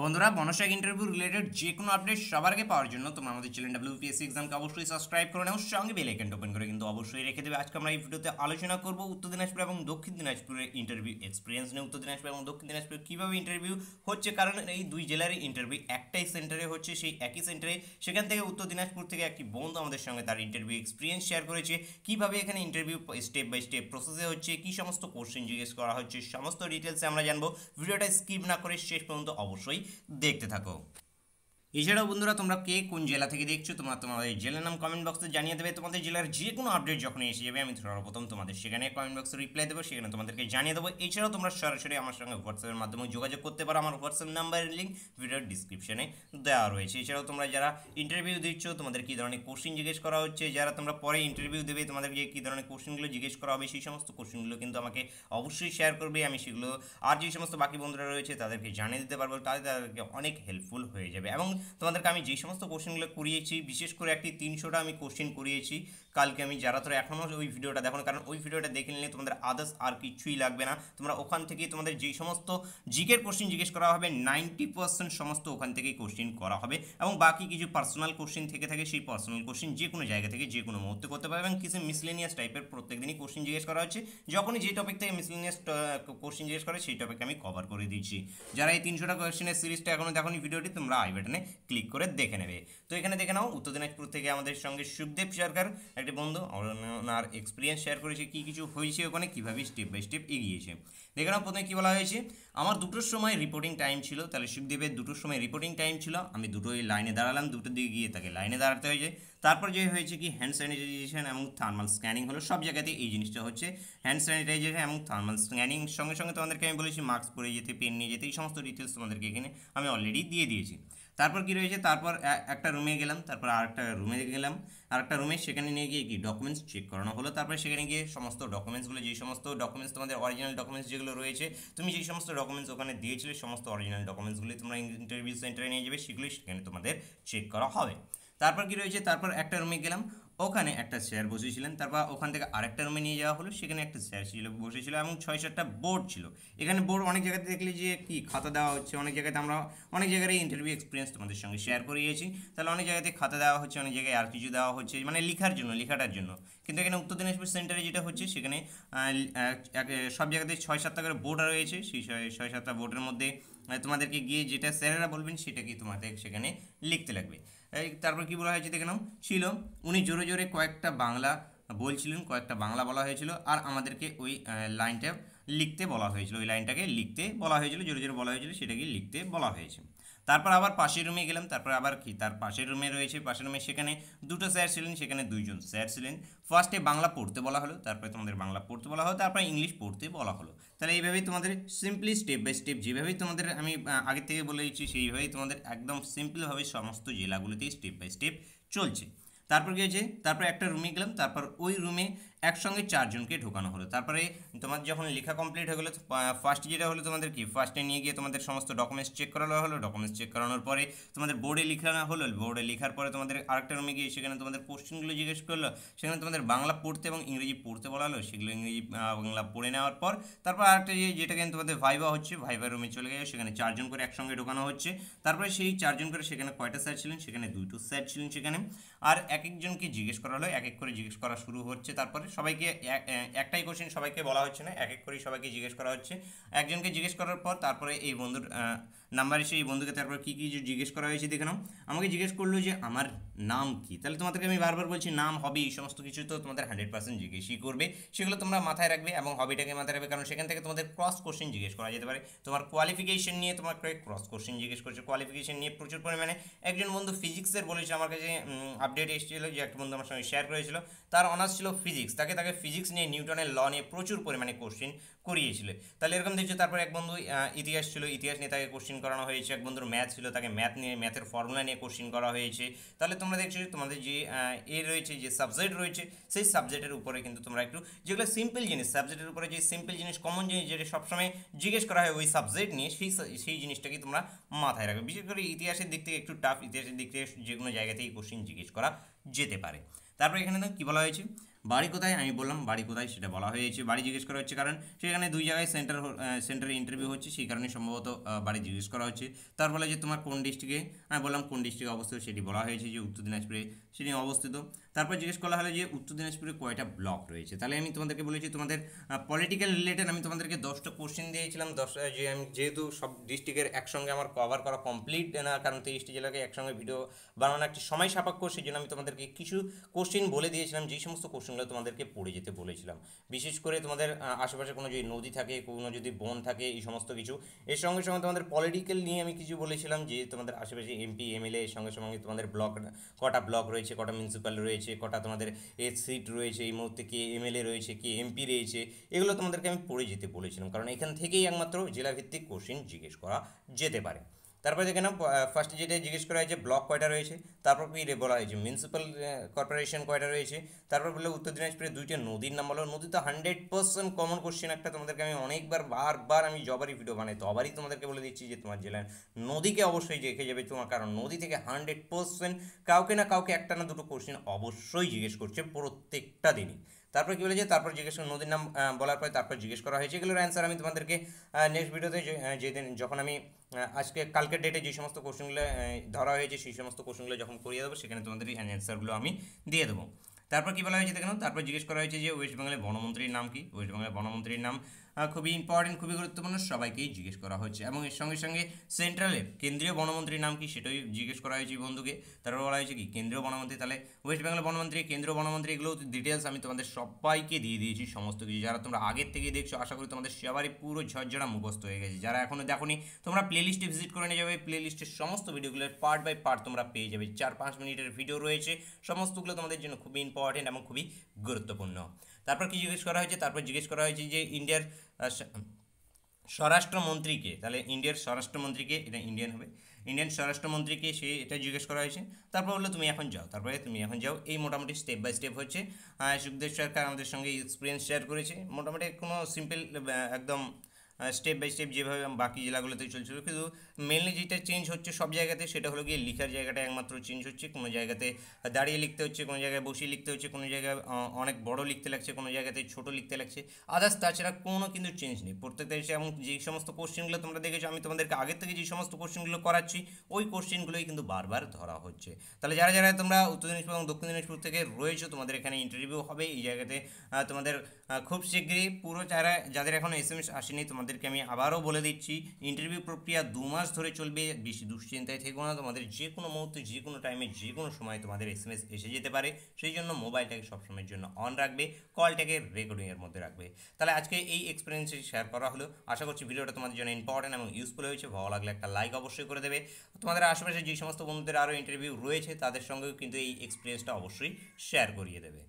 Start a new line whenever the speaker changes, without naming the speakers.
বন্ধুরা বনসাক interview related যে কোনো আপডেট সবার আগে পাওয়ার জন্য তোমরা আমাদের চ্যানেল ডাব্লিউপিএসসি এক্সামকে অবশ্যই সাবস্ক্রাইব করে নাও। সঙ্গে বেল আইকনটা ওপেন করে কিন্তু অবশ্যই রেখে দেবে। আজকে আমরা এই ভিডিওতে আলোচনা করব উত্তর দিনাজপুর এবং দক্ষিণ দিনাজপুরের ইন্টারভিউ এক্সপিরিয়েন্স নিয়ে। উত্তর দিনাজপুর এবং দক্ষিণ দিনাজপুর কীভাবে ইন্টারভিউ হচ্ছে? কারণ এই দুই জেলারই ইন্টারভিউ একটাই সেন্টারে হচ্ছে, সেই একই সেন্টারে সেখান থেকে উত্তর দিনাজপুর থেকে একটি বন্ধু আমাদের সঙ্গে তার ইন্টারভিউ এক্সপিরিয়েন্স শেয়ার করেছে। কীভাবে এখানে ইন্টারভিউ স্টেপ বাই স্টেপ প্রসেসে হচ্ছে, কী সমস্ত কোশ্চেন জিজ্ঞেস করা হচ্ছে, সমস্ত ডিটেলসে আমরা জানব। ভিডিওটা স্কিপ না করে শেষ পর্যন্ত অবশ্যই দেখতে থাকো। এছাড়াও বন্ধুরা, তোমরা কে কোন জেলা থেকে দেখছ, তোমরা তোমাদের জেলার নাম কমেন্ট বক্সে জানিয়ে দেবে। তোমাদের জেলার যে কোনো আপডেট যখন এসে যাবে, আমি সর্বপ্রথম তোমাদের সেখানে কমেন্ট বক্সে রিপ্লাই দেবো, সেখানে তোমাদেরকে জানিয়ে দেবো। এছাড়াও তোমরা সরাসরি আমার সঙ্গে হোয়াটসঅ্যাপের মাধ্যমে যোগাযোগ করতে পারো। আমার হোয়াটসঅ্যাপ নাম্বারের লিঙ্ক ভিডিওর ডিসক্রিপশনে দেওয়া রয়েছে। এছাড়াও তোমরা যারা ইন্টারভিউ দিচ্ছ, তোমাদের কী ধরনের কোশ্চিন জিজ্ঞেস করা হচ্ছে, যারা তোমরা পরে ইন্টারভিউ দেবে তোমাদের যে কী ধরনের কোশ্চিনগুলো জিজ্ঞেস করা হবে, সেই সমস্ত কোশ্চিনগুলো কিন্তু আমাকে অবশ্যই শেয়ার করবে। আমি সেগুলো আর যে সমস্ত বাকি বন্ধুরা রয়েছে, তাদেরকে জানিয়ে দিতে পারব। তাদের তাদেরকে অনেক হেল্পফুল হয়ে যাবে। এবং তোমাদেরকে আমি যে সমস্ত কোশ্চেনগুলো করিয়েছি, বিশেষ করে একটি তিনশোটা আমি কোশ্চেন করিয়েছি, কালকে আমি যারা তোরা এখনও ওই ভিডিওটা দেখো কারণ ওই ভিডিওটা দেখে নিলে তোমাদের আদার্স আর কিছুই লাগবে না। তোমরা ওখান থেকেই তোমাদের যেই সমস্ত জিকের কোশ্চেন জিজ্ঞেস করা হবে নাইনটি পার্সেন্ট সমস্ত ওখান থেকেই কোশ্চেন করা হবে এবং বাকি কিছু পার্সোনাল কোশ্চেন থেকে থাকে, সেই পার্সোনাল কোশ্চেন যে কোনো জায়গা থেকে যে কোনো মুহূর্তে করতে পারবে এবং কিছু মিসলেনিয়াস টাইপের প্রত্যেক দিনই কোশ্চেন জিজ্ঞেস করা হচ্ছে। যখনই যে টপিক থেকে মিসলেনিয়াস কোশ্চেন জিজ্ঞেস করে সেই টপিক আমি কভার করে দিচ্ছি। যারা এই তিনশোটা কোশ্চেনের সিরিজটা এখনও দেখো ভিডিওটি, তোমরা আই বাটনে ক্লিক করে দেখে নেবে। তো এখানে দেখে নাও, উত্তর দিনাজপুর থেকে আমাদের সঙ্গে সুখদেব সরকার, একটি বন্ধু। ওনার এক্সপিরিয়েন্স শেয়ার করেছে, কী কিছু হয়েছে ওখানে, কীভাবে স্টেপ বাই স্টেপ এগিয়েছে। দেখে নাও, প্রথমে কী বলা হয়েছে, আমার দুটোর সময় রিপোর্টিং টাইম ছিল। তাহলে সুখদেবের দুটোর সময় রিপোর্টিং টাইম ছিল। আমি দুটোই লাইনে দাঁড়ালাম, দুটো দিকে গিয়ে তাকে লাইনে দাঁড়াতে হয়েছে। তারপর যে হয়েছে কি হ্যান্ড স্যানিটাইজেশন এবং থার্মাল স্ক্যানিং হলো, সব জায়গাতে এই জিনিসটা হচ্ছে। হ্যান্ড স্যানিটাইজেশন এবং থার্মাল স্ক্যানিং সঙ্গে সঙ্গে তোমাদেরকে আমি বলেছি মাস্ক পরে যেতে পেন নিয়ে যেতে, এই সমস্ত ডিটেলস তোমাদেরকে এখানে আমি অলরেডি দিয়ে দিয়েছি। তারপর কি রয়েছে? তারপর একটা রুমে গেলাম, তারপর আরেকটা রুমে গেলাম, আরেকটা রুমে সেখানে নিয়ে গিয়ে কি ডকুমেন্টস চেক করানো হলো। তারপরে সেখানে গিয়ে সমস্ত ডকুমেন্টসগুলো যে সমস্ত ডকুমেন্টস তোমাদের অরিজিনাল ডকুমেন্টস যেগুলো রয়েছে, তুমি যে সমস্ত ডকুমেন্টস ওখানে দিয়েছিলে, সমস্ত অরিজিনাল ডকুমেন্টসগুলি তোমরা ইন্টারভিউ সেন্টারে নিয়ে যাবে সেগুলি সেখানে তোমাদের চেক করা হবে। তারপর কি রয়েছে? তারপর একটা রুমে গেলাম ওখানে একটা চেয়ার বসেছিলেন তারপর ওখান থেকে আরেকটা রুমে নিয়ে যাওয়া হলো, সেখানে একটা চেয়ার ছিল বসেছিল এবং ছয় সাতটা বোর্ড ছিল। এখানে বোর্ড অনেক জায়গাতে দেখলি যে কি খাতা দেওয়া হচ্ছে, অনেক জায়গাতে আমরা অনেক জায়গায় ইন্টারভিউ এক্সপিরিয়েন্স তোমাদের সঙ্গে শেয়ার করিয়েছি। তাহলে অনেক জায়গাতে খাতা দেওয়া হচ্ছে, অনেক জায়গায় আর কিছু দেওয়া হচ্ছে মানে লেখার জন্য, লেখাটার জন্য। কিন্তু এখানে উত্তর দিনাজপুর সেন্টারে যেটা হচ্ছে, সেখানে সব জায়গাতে ছয় সাতটা করে বোর্ড রয়েছে, সেই ছয় সাতটা বোর্ডের মধ্যে তোমাদেরকে গিয়ে যেটা স্যারেরা বলবেন সেটা কি তোমাদের সেখানে লিখতে লাগবে। তারপর কি বলা হয়েছে দেখে নাও? ছিল, উনি জোরে জোরে কয়েকটা বাংলা বলছিলেন, কয়েকটা বাংলা বলা হয়েছিল আর আমাদেরকে ওই লাইনটা লিখতে বলা হয়েছিল। ওই লাইনটাকে লিখতে বলা হয়েছিল, জোরে জোরে বলা হয়েছিল, সেটাকে লিখতে বলা হয়েছে। তারপর আবার পাশের রুমে গেলাম, তারপর আবার কি? তার পাশের রুমে রয়েছে, পাশের রুমে সেখানে দুটো স্যার ছিলেন, সেখানে দুইজন স্যার ছিলেন। ফার্স্টে বাংলা পড়তে বলা হলো, তারপরে তোমাদের বাংলা পড়তে বলা হলো, তারপরে ইংলিশ পড়তে বলা হলো। তাহলে এইভাবেই তোমাদের সিম্পলি স্টেপ বাই স্টেপ যেভাবেই তোমাদের আমি আগে থেকে বলে দিচ্ছি, সেইভাবেই তোমাদের একদম সিম্পলভাবে সমস্ত জেলাগুলোতেই স্টেপ বাই স্টেপ চলছে। তারপর কী হয়েছে? তারপর একটা রুমে গেলাম, তারপর ওই রুমে একসঙ্গে চারজনকে ঢোকানো হলো। তারপরে তোমার যখন লেখা কমপ্লিট হয়ে গেলো ফার্স্ট যেটা হলো তোমাদের কি? ফার্স্টে নিয়ে গিয়ে তোমাদের সমস্ত ডকুমেন্টস চেক করানো হলো। ডকুমেন্টস চেক করানোর পরে তোমাদের বোর্ডে লেখানো হলো। বোর্ডে লেখার পরে তোমাদের আরেকটা রুমে গিয়ে সেখানে তোমাদের কোশ্চেনগুলো জিজ্ঞেস করল। সেখানে তোমাদের বাংলা পড়তে এবং ইংরেজি পড়তে বলা হলো। সেগুলো ইংরেজি বাংলা পড়ে নেওয়ার পর তারপর আরেকটা যে যেটা কিন্তু তোমাদের ভাইবা হচ্ছে ভাইবা রুমে চলে গেছে সেখানে চারজন করে একসঙ্গে ঢোকানো হচ্ছে। তারপরে সেই চারজন করে সেখানে কয়টা স্যার ছিলেন? সেখানে দুইটো স্যার ছিলেন সেখানে। আর এক একজনকে জিজ্ঞেস করা হলো। এক এক করে জিজ্ঞেস করা শুরু হচ্ছে। তারপরে সবাইকে একটাই কোশ্চেন সবাইকে বলা হচ্ছে না, এক এক করেই সবাইকে জিজ্ঞেস করা হচ্ছে। একজনকে জিজ্ঞেস করার পর তারপরে এই বন্ধুর নাম্বার এসে এই বন্ধুকে তারপর কী কী জিজ্ঞেস করা হয়েছে দেখে নাও। আমাকে জিজ্ঞেস করল যে, আমার নাম কি? তাহলে তোমাদেরকে আমি বারবার বলছি, নাম হবে এই সমস্ত কিছু তো তোমাদের হান্ড্রেড পার্সেন্ট জিজ্ঞেসই করবে। সেগুলো তোমরা মাথায় রাখবে এবং হবিটাকে মাথায় রাখবে, কারণ সেখান থেকে তোমাদের ক্রস কোশ্চেন জিজ্ঞেস করা যেতে পারে। তোমার কোয়ালিফিকেশন নিয়ে তোমার ক্রস কোশ্চেন জিজ্ঞেস করছে। কোয়ালিফিকেশন নিয়ে প্রচুর পরিমাণে একজন বন্ধু ফিজিক্সের বলেছে, আমার কাছে আপডেট এসেছিল যে একটা বন্ধু আমার সঙ্গে শেয়ার করেছিল। তার অনার্স ছিল ফিজিক্স তাকে তাকে ফিজিক্স নিয়ে নিউটনের ল নিয়ে প্রচুর পরিমাণে কোশ্চেন করিয়েছিল। তাহলে এরকম দেখছ, তারপর এক বন্ধু ইতিহাস ছিল, ইতিহাস নিয়ে তাকে কোশ্চেন করানো হয়েছে। এক বন্ধুর ম্যাথ ছিল, তাকে ম্যাথ নিয়ে ম্যাথের ফর্মুলা নিয়ে কোশ্চেন করা হয়েছে। তাহলে তোমরা দেখছ যে তোমাদের যে এ রয়েছে, যে সাবজেক্ট রয়েছে, সেই সাবজেক্টের উপরে কিন্তু তোমরা একটু যেগুলো সিম্পল জিনিস সাবজেক্টের উপরে যে সিম্পল জিনিস কমন জিনিস যেটা সবসময় জিজ্ঞেস করা হয় ওই সাবজেক্ট নিয়ে, সেই সেই জিনিসটাকে তোমরা মাথায় রাখবে। বিশেষ করে ইতিহাসের দিক থেকে একটু টাফ ইতিহাসের দিক থেকে যে কোনো জায়গা জায়গাতেই কোশ্চেন জিজ্ঞেস করা যেতে পারে। তারপর এখানে কী বলা হয়েছে? বাড়ি কোথায়? আমি বললাম বাড়ি কোথায় সেটা বলা হয়েছে। বাড়ি জিজ্ঞেস করা হচ্ছে কারণ সেখানে দুই জায়গায় সেন্টার সেন্টারে ইন্টারভিউ হচ্ছে, সেই কারণে সম্ভবত বাড়ি জিজ্ঞেস করা হচ্ছে। তার ফলে যে তোমার কোন ডিস্ট্রিক্টে আমি বললাম কোন ডিস্ট্রিক্টে অবস্থিত সেটি বলা হয়েছে যে উত্তর দিনাজপুরে সেটি অবস্থিত। তারপর জিজ্ঞেস করা হলো যে উত্তর দিনাজপুরে কয়টা ব্লক রয়েছে? তাহলে আমি তোমাদেরকে বলেছি, তোমাদের পলিটিক্যাল রিলেটেড আমি তোমাদেরকে দশটা কোশ্চেন দিয়েছিলাম। দশটা যে আমি যেহেতু সব ডিস্ট্রিক্টের একসঙ্গে আমার কভার করা কমপ্লিট না, কারণ তেইশটি জেলাকে একসঙ্গে ভিডিও বানানো একটি সময় সাপেক্ষ সেই জন্য আমি তোমাদেরকে কিছু কোশ্চেন বলে দিয়েছিলাম। যেই সমস্ত কোশ্চেনগুলো তোমাদেরকে পড়ে যেতে বলেছিলাম। বিশেষ করে তোমাদের আশেপাশে কোনো যদি নদী থাকে, কোনো যদি বন থাকে, এই সমস্ত কিছু, এর সঙ্গে সঙ্গে তোমাদের পলিটিক্যাল নিয়ে আমি কিছু বলেছিলাম যে তোমাদের আশেপাশে এমপি এমএলএ এর সঙ্গে সঙ্গে তোমাদের ব্লক কটা ব্লক রয়েছে, কটা মিউনিসিপ্যাল রয়েছে, কটা তোমাদের এর সিট রয়েছে, এই মুহূর্তে কে এমএলএ রয়েছে, কে এমপি রয়েছে, এগুলো তোমাদেরকে আমি পড়ে যেতে বলেছিলাম। কারণ এখান থেকেই একমাত্র জেলাভিত্তিক কোশ্চেন জিজ্ঞেস করা যেতে পারে। তারপরে দেখে নাও ফার্স্ট যেটা জিজ্ঞেস করা হয়েছে ব্লক কয়টা রয়েছে? তারপর কি বলা হয়েছে? মিউনিসিপ্যাল কর্পোরেশন কয়টা রয়েছে? তারপর বলল উত্তর দিনাজপুরে দুইটা নদীর নাম বলো নদী তো হান্ড্রেড পার্সেন্ট কমন কোশ্চেন একটা তোমাদেরকে আমি অনেকবার, বারবার আমি জবারই ভিডিও বানাই। তো আবারই তোমাদেরকে বলে দিচ্ছি যে তোমার জেলার নদীকে অবশ্যই দেখে যাবে তোমার। কারণ নদী থেকে হান্ড্রেড পার্সেন্ট কাউকে না কাউকে একটা না দুটো কোশ্চেন অবশ্যই জিজ্ঞেস করছে প্রত্যেকটা দিনই। তারপর কী বলেছে? তারপর জিজ্ঞেস নদীর নাম বলার পরে তারপর জিজ্ঞেস করা হয়েছে। এগুলোর অ্যান্সার আমি তোমাদেরকে নেক্সট ভিডিওতে যেদিন যখন আমি আজকে কালকের ডেটে যে সমস্ত কোশ্চেনগুলো ধরা হয়েছে, সেই সমস্ত কোশ্চেনগুলো যখন করিয়ে দেবো, সেখানে তোমাদের এই অ্যান্সারগুলো আমি দিয়ে দেবো। তারপর কী বলা হয়েছে দেখুন তারপর জিজ্ঞেস করা হয়েছে যে ওয়েস্ট বেঙ্গলের বনমন্ত্রীর নাম কি? ওয়েস্ট বেঙ্গলের বনমন্ত্রীর নাম খুবই ইম্পর্টেন্ট খুবই গুরুত্বপূর্ণ সবাইকেই জিজ্ঞেস করা হচ্ছে এবং এর সঙ্গে সঙ্গে সেন্ট্রালের কেন্দ্রীয় বনমন্ত্রীর নাম কি সেটাই জিজ্ঞেস করা হয়েছে বন্ধুকে। তারপর বলা হয়েছে কি, কেন্দ্রীয় বনমন্ত্রী, তাহলে ওয়েস্ট বেঙ্গল বনমন্ত্রী, কেন্দ্রীয় বনমন্ত্রী, এগুলো ডিটেলস আমি তোমাদের সবাইকে দিয়ে দিয়েছি সমস্ত কিছু। যারা তোমরা আগের থেকে দেখছ, আশা করি তোমাদের সবারই পুরো ঝরঝরা মুখস্থ হয়ে গেছে। যারা এখনও দেখোনি, তোমরা প্লেলিস্টে ভিজিট করে নিয়ে যাবে। প্লেলিস্টের সমস্ত ভিডিওগুলোর পার্ট বাই পার্ট তোমরা পেয়ে যাবে। চার পাঁচ মিনিটের ভিডিও রয়েছে। সমস্তগুলো তোমাদের জন্য খুবই ইম্পর্টেন্ট এবং খুবই গুরুত্বপূর্ণ। তারপর কি জিজ্ঞেস করা হয়েছে? তারপর জিজ্ঞেস করা হয়েছে যে ইন্ডিয়ার স্বরাষ্ট্রমন্ত্রীকে, তাহলে ইন্ডিয়ার স্বরাষ্ট্রমন্ত্রীকে, এটা ইন্ডিয়ান হবে, ইন্ডিয়ান স্বরাষ্ট্রমন্ত্রীকে সে এটা জিজ্ঞেস করা হয়েছে। তারপর বলল, তুমি এখন যাও। তারপরে, তুমি এখন যাও। এই মোটামুটি স্টেপ বাই স্টেপ হচ্ছে। সুখদেব সরকার আমাদের সঙ্গে এক্সপিরিয়েন্স শেয়ার করেছে। মোটামুটি কোনো সিম্পল একদম স্টেপ বাই স্টেপ যেভাবে বাকি জেলাগুলোতে চলছিল। কিন্তু মেনলি যেটা চেঞ্জ হচ্ছে সব জায়গাতে সেটা হলো গিয়ে লিখার জায়গাটা একমাত্র চেঞ্জ হচ্ছে। কোনো জায়গাতে দাঁড়িয়ে লিখতে হচ্ছে, কোনো জায়গায় বসিয়ে লিখতে হচ্ছে, কোনো জায়গায় অনেক বড় লিখতে লাগছে, কোনো জায়গাতে ছোট লিখতে লাগছে। আদার্স তাছাড়া কোনো কিন্তু চেঞ্জ নেই। প্রত্যেকটা এসে এবং যে সমস্ত কোশ্চেনগুলো তোমরা দেখেছ, আমি তোমাদেরকে আগের থেকে যে সমস্ত কোশ্চেনগুলো করাচ্ছি, ওই কোশ্চেনগুলোই কিন্তু বারবার ধরা হচ্ছে। তাহলে যারা যারা তোমরা উত্তর দিনাজপুর এবং দক্ষিণ দিনাজপুর থেকে রয়েছো, তোমাদের এখানে ইন্টারভিউ হবে। এই জায়গাতে তোমাদের খুব শীঘ্রই পুরো যারা, যাদের এখনও এস এম এস আসেনি তোমাদেরকে আমি আবারও বলে দিচ্ছি ইন্টারভিউ প্রক্রিয়া দু মাস ধরে চলবে, বেশি দুশ্চিন্তায় থেকো না, তোমাদের যে কোনো মুহূর্তে, যে কোনো টাইমে যে কোনো সময় তোমাদের এস এসে যেতে পারে, সেই জন্য মোবাইলটাকে সবসময়ের জন্য অন রাখবে কলটাকে রেকর্ডিংয়ের মধ্যে রাখবে। তাহলে আজকে এই এক্সপিরিয়েন্স শেয়ার করা হলো। আশা করছি ভিডিওটা তোমাদের জন্য ইম্পর্টেন্ট এবং ইউজফুল হয়েছে। ভালো লাগলে একটা লাইক অবশ্যই করে দেবে। তোমাদের আশেপাশে যে সমস্ত বন্ধুদের আরও ইন্টারভিউ রয়েছে, তাদের সঙ্গেও কিন্তু এই এক্সপিরিয়েন্সটা অবশ্যই শেয়ার করিয়ে দেবে।